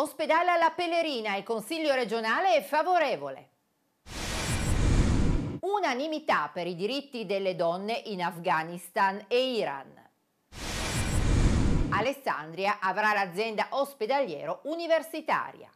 Ospedale alla Pellerina, il Consiglio regionale è favorevole. Unanimità per i diritti delle donne in Afghanistan e Iran. Alessandria avrà l'azienda ospedaliero universitaria.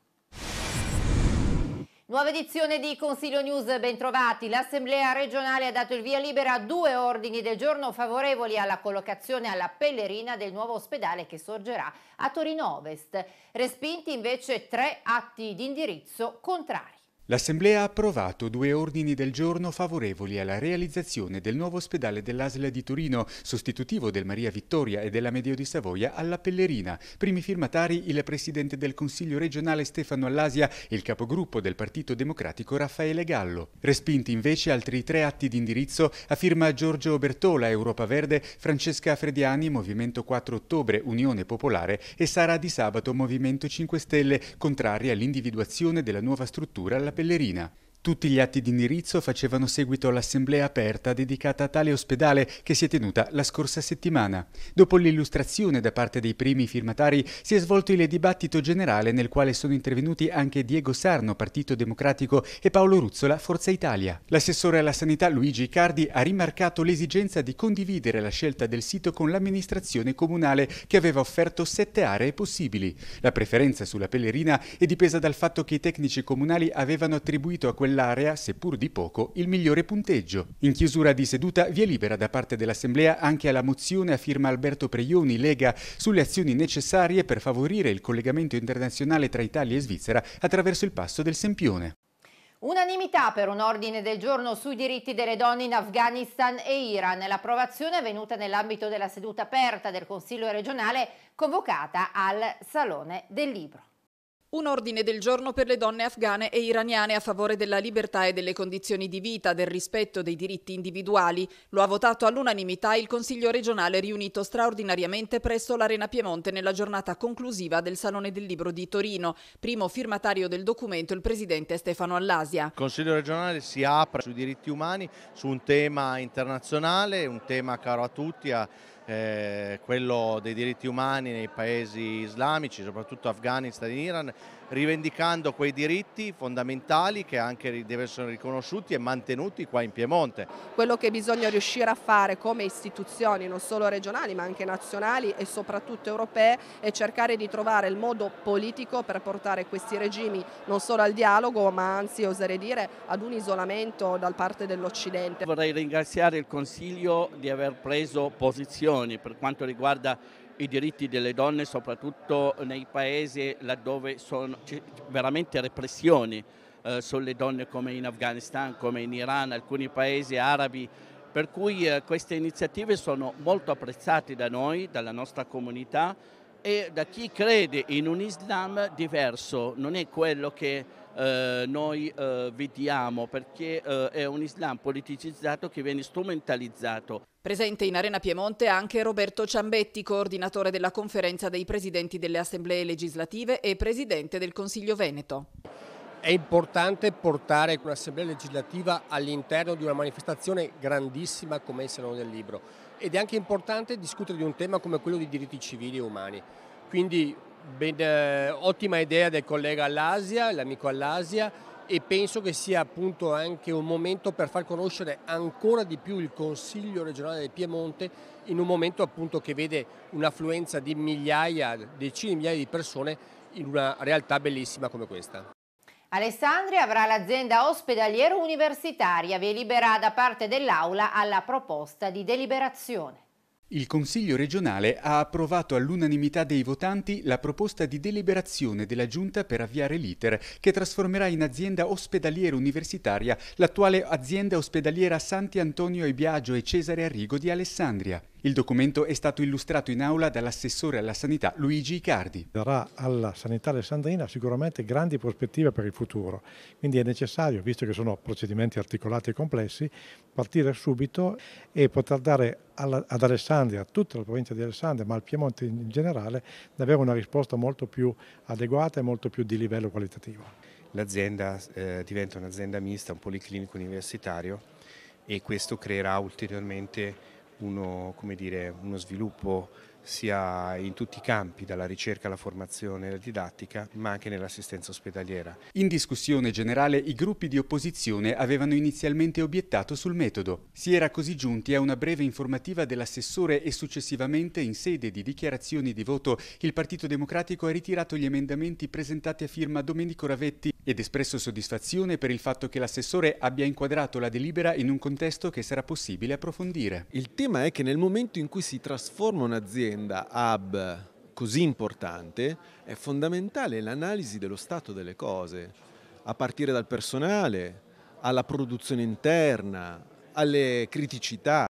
Nuova edizione di Consiglio News, bentrovati. L'Assemblea regionale ha dato il via libera a due ordini del giorno favorevoli alla collocazione alla Pellerina del nuovo ospedale che sorgerà a Torino Ovest. Respinti invece tre atti di indirizzo contrari. L'Assemblea ha approvato due ordini del giorno favorevoli alla realizzazione del nuovo ospedale dell'Asla di Torino, sostitutivo del Maria Vittoria e della Medio di Savoia, alla Pellerina. Primi firmatari il Presidente del Consiglio regionale Stefano Allasia e il capogruppo del Partito Democratico Raffaele Gallo. Respinti invece altri tre atti di indirizzo a firma Giorgio Bertola, Europa Verde, Francesca Frediani, Movimento 4 Ottobre, Unione Popolare e Sara Di Sabato, Movimento 5 Stelle, contrari all'individuazione della nuova struttura alla Pellerina. Tutti gli atti di indirizzo facevano seguito all'assemblea aperta dedicata a tale ospedale che si è tenuta la scorsa settimana. Dopo l'illustrazione da parte dei primi firmatari si è svolto il dibattito generale nel quale sono intervenuti anche Diego Sarno, Partito Democratico, e Paolo Ruzzola, Forza Italia. L'assessore alla sanità Luigi Cardi ha rimarcato l'esigenza di condividere la scelta del sito con l'amministrazione comunale che aveva offerto sette aree possibili. La preferenza sulla Pellerina è dipesa dal fatto che i tecnici comunali avevano attribuito a quella quell'area, seppur di poco, il migliore punteggio. In chiusura di seduta via libera da parte dell'Assemblea anche alla mozione a firma Alberto Preioni, Lega, sulle azioni necessarie per favorire il collegamento internazionale tra Italia e Svizzera attraverso il passo del Sempione. Unanimità per un ordine del giorno sui diritti delle donne in Afghanistan e Iran. L'approvazione è venuta nell'ambito della seduta aperta del Consiglio regionale convocata al Salone del Libro. Un ordine del giorno per le donne afghane e iraniane a favore della libertà e delle condizioni di vita, del rispetto dei diritti individuali. Lo ha votato all'unanimità il Consiglio regionale riunito straordinariamente presso l'Arena Piemonte nella giornata conclusiva del Salone del Libro di Torino. Primo firmatario del documento il presidente Stefano Allasia. Il Consiglio regionale si apre sui diritti umani, su un tema internazionale, un tema caro a tutti, a eh, quello dei diritti umani nei paesi islamici, soprattutto Afghanistan e Iran, rivendicando quei diritti fondamentali che anche devono essere riconosciuti e mantenuti qua in Piemonte. Quello che bisogna riuscire a fare come istituzioni, non solo regionali ma anche nazionali e soprattutto europee, è cercare di trovare il modo politico per portare questi regimi non solo al dialogo ma anzi oserei dire ad un isolamento da parte dell'Occidente. Vorrei ringraziare il Consiglio di aver preso posizioni per quanto riguarda i diritti delle donne soprattutto nei paesi laddove sono veramente repressioni eh, sulle donne come in Afghanistan, come in Iran, alcuni paesi arabi, per cui eh, queste iniziative sono molto apprezzate da noi, dalla nostra comunità e da chi crede in un Islam diverso, non è quello che eh, noi eh, vediamo perché eh, è un Islam politicizzato che viene strumentalizzato. Presente in Arena Piemonte anche Roberto Ciambetti, coordinatore della conferenza dei presidenti delle assemblee legislative e presidente del Consiglio Veneto. È importante portare un'assemblea legislativa all'interno di una manifestazione grandissima come il Salone del Libro ed è anche importante discutere di un tema come quello dei diritti civili e umani. Quindi ben, eh, ottima idea del collega all'Asia, l'amico all'Asia e penso che sia appunto anche un momento per far conoscere ancora di più il Consiglio regionale del Piemonte in un momento appunto che vede un'affluenza di migliaia, decine di migliaia di persone in una realtà bellissima come questa. Alessandria avrà l'azienda ospedaliera universitaria, via libera da parte dell'Aula alla proposta di deliberazione. Il Consiglio regionale ha approvato all'unanimità dei votanti la proposta di deliberazione della Giunta per avviare l'iter che trasformerà in azienda ospedaliera universitaria l'attuale azienda ospedaliera Santi Antonio e Biagio e Cesare Arrigo di Alessandria. Il documento è stato illustrato in aula dall'assessore alla sanità Luigi Icardi. Darà alla sanità alessandrina sicuramente grandi prospettive per il futuro, quindi è necessario, visto che sono procedimenti articolati e complessi, partire subito e poter dare ad Alessandria, a tutta la provincia di Alessandria, ma al Piemonte in generale, davvero una risposta molto più adeguata e molto più di livello qualitativo. L'azienda eh, diventa un'azienda mista, un policlinico universitario e questo creerà ulteriormente uno, dire, uno sviluppo sia in tutti i campi, dalla ricerca alla formazione e alla didattica, ma anche nell'assistenza ospedaliera. In discussione generale i gruppi di opposizione avevano inizialmente obiettato sul metodo. Si era così giunti a una breve informativa dell'assessore e successivamente in sede di dichiarazioni di voto il Partito Democratico ha ritirato gli emendamenti presentati a firma Domenico Ravetti ed espresso soddisfazione per il fatto che l'assessore abbia inquadrato la delibera in un contesto che sarà possibile approfondire. Il tema è che nel momento in cui si trasforma un'azienda hub così importante è fondamentale l'analisi dello stato delle cose, a partire dal personale, alla produzione interna, alle criticità.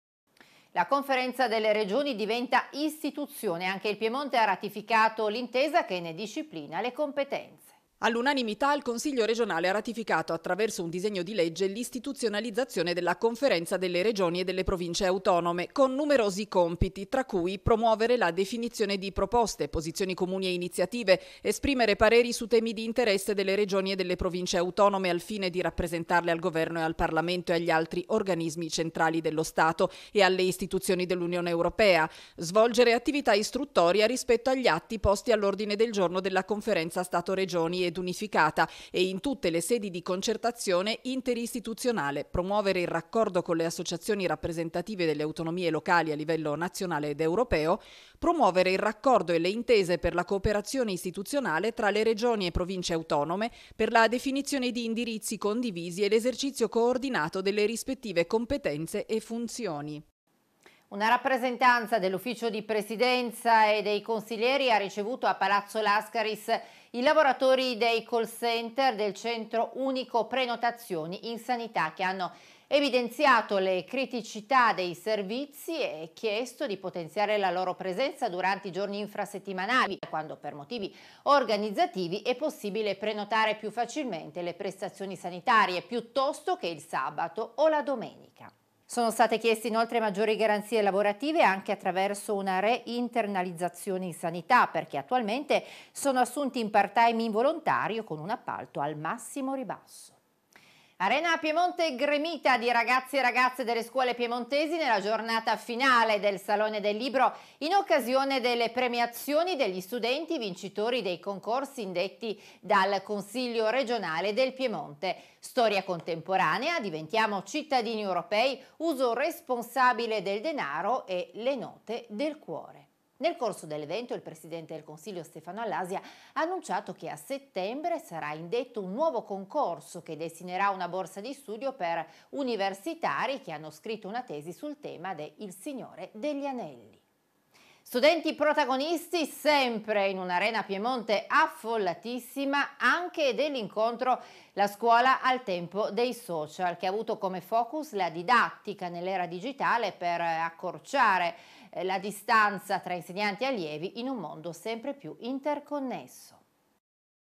La conferenza delle regioni diventa istituzione, anche il Piemonte ha ratificato l'intesa che ne disciplina le competenze. All'unanimità il Consiglio regionale ha ratificato attraverso un disegno di legge l'istituzionalizzazione della Conferenza delle Regioni e delle Province Autonome, con numerosi compiti, tra cui promuovere la definizione di proposte, posizioni comuni e iniziative, esprimere pareri su temi di interesse delle Regioni e delle Province Autonome al fine di rappresentarle al Governo e al Parlamento e agli altri organismi centrali dello Stato e alle istituzioni dell'Unione Europea, svolgere attività istruttoria rispetto agli atti posti all'ordine del giorno della Conferenza Stato-Regioni e ed unificata e in tutte le sedi di concertazione interistituzionale, promuovere il raccordo con le associazioni rappresentative delle autonomie locali a livello nazionale ed europeo, promuovere il raccordo e le intese per la cooperazione istituzionale tra le regioni e province autonome per la definizione di indirizzi condivisi e l'esercizio coordinato delle rispettive competenze e funzioni. Una rappresentanza dell'ufficio di presidenza e dei consiglieri ha ricevuto a Palazzo Lascaris i lavoratori dei call center del centro unico prenotazioni in sanità che hanno evidenziato le criticità dei servizi e chiesto di potenziare la loro presenza durante i giorni infrasettimanali, quando per motivi organizzativi è possibile prenotare più facilmente le prestazioni sanitarie piuttosto che il sabato o la domenica. Sono state chieste inoltre maggiori garanzie lavorative anche attraverso una reinternalizzazione in sanità perché attualmente sono assunti in part-time involontario con un appalto al massimo ribasso. Arena Piemonte gremita di ragazzi e ragazze delle scuole piemontesi nella giornata finale del Salone del Libro in occasione delle premiazioni degli studenti vincitori dei concorsi indetti dal Consiglio regionale del Piemonte. Storia contemporanea, diventiamo cittadini europei, uso responsabile del denaro e le note del cuore. Nel corso dell'evento il Presidente del Consiglio Stefano Allasia ha annunciato che a settembre sarà indetto un nuovo concorso che destinerà una borsa di studio per universitari che hanno scritto una tesi sul tema del Signore degli Anelli. Studenti protagonisti sempre in un'arena Piemonte affollatissima anche dell'incontro La scuola al tempo dei social che ha avuto come focus la didattica nell'era digitale per accorciare la distanza tra insegnanti e allievi in un mondo sempre più interconnesso.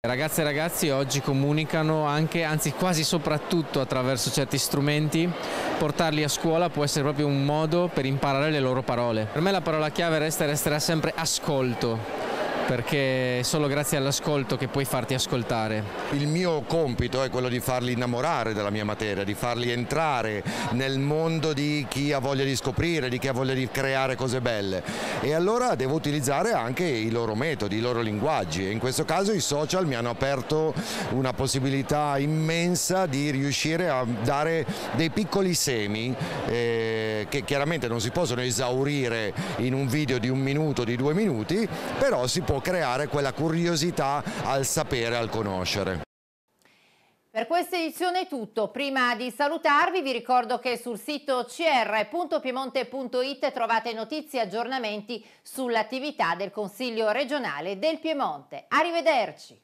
Ragazze e ragazzi oggi comunicano anche, anzi quasi soprattutto attraverso certi strumenti, portarli a scuola può essere proprio un modo per imparare le loro parole. Per me la parola chiave resta e resterà sempre ascolto perché è solo grazie all'ascolto che puoi farti ascoltare. Il mio compito è quello di farli innamorare della mia materia, di farli entrare nel mondo di chi ha voglia di scoprire, di chi ha voglia di creare cose belle e allora devo utilizzare anche i loro metodi, i loro linguaggi e in questo caso i social mi hanno aperto una possibilità immensa di riuscire a dare dei piccoli semi eh, che chiaramente non si possono esaurire in un video di un minuto, di due minuti, però si può può creare quella curiosità al sapere, al conoscere. Per questa edizione è tutto. Prima di salutarvi vi ricordo che sul sito cr.piemonte.it trovate notizie e aggiornamenti sull'attività del Consiglio regionale del Piemonte. Arrivederci!